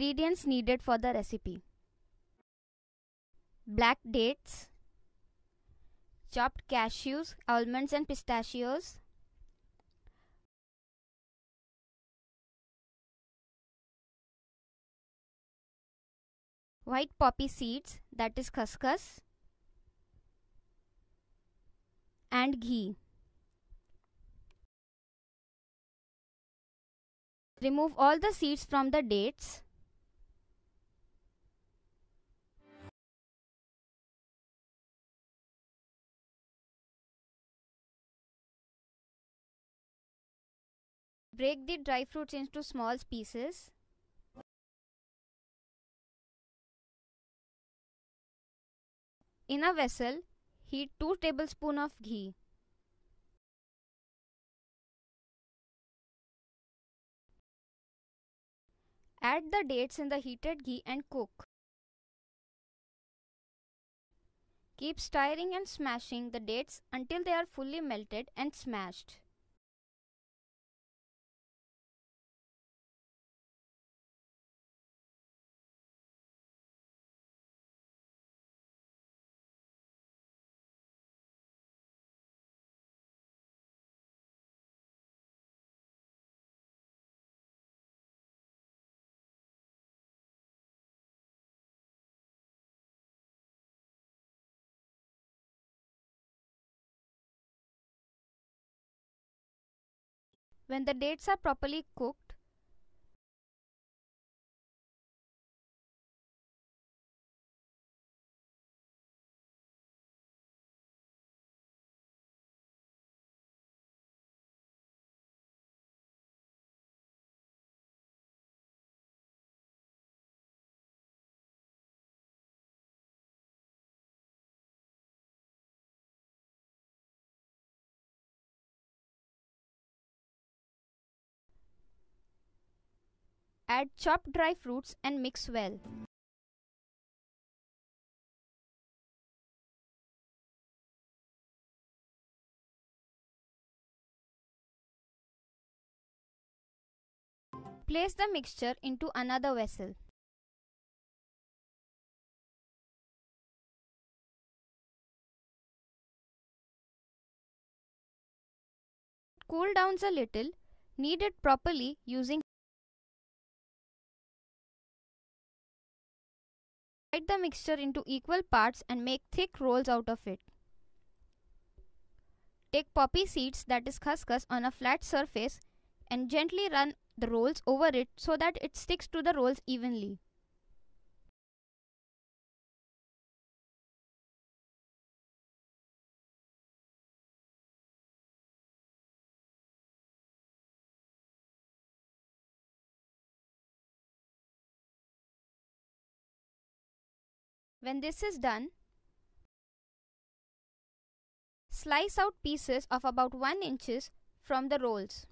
ingredients needed for the recipe. Black dates, chopped cashews, almonds and pistachios, white poppy seeds that is khaskhas and ghee. Remove all the seeds from the dates. Break the dry fruits into small pieces. In a vessel, heat 2 tablespoon of ghee. Add the dates in the heated ghee and cook. Keep stirring and smashing the dates until they are fully melted and smashed. When the dates are properly cooked, add chopped dry fruits and mix well. Place the mixture into another vessel. Cool down a little, knead it properly using Divide the mixture into equal parts and make thick rolls out of it. Take poppy seeds that is khaskhas on a flat surface and gently run the rolls over it so that it sticks to the rolls evenly. When this is done, slice out pieces of about 1 inches from the rolls.